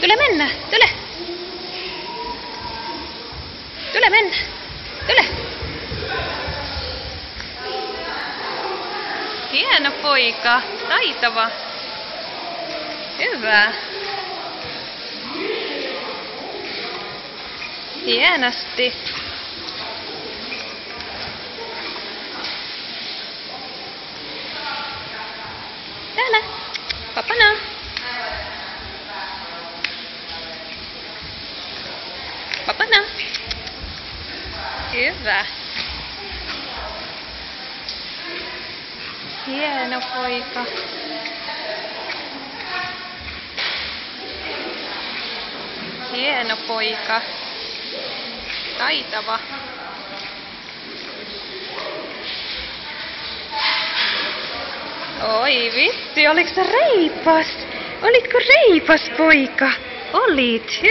Tule mennä, tule. Tule mennä, tule. Hieno poika, taitava. Hyvä. Hienosti. Täällä. Papana. Papana. Hyvä. Hieno poika. Hieno poika. Taitava. Oi vitsi, oliko sä reipas? Olitko reipas poika? Olit, hyvä.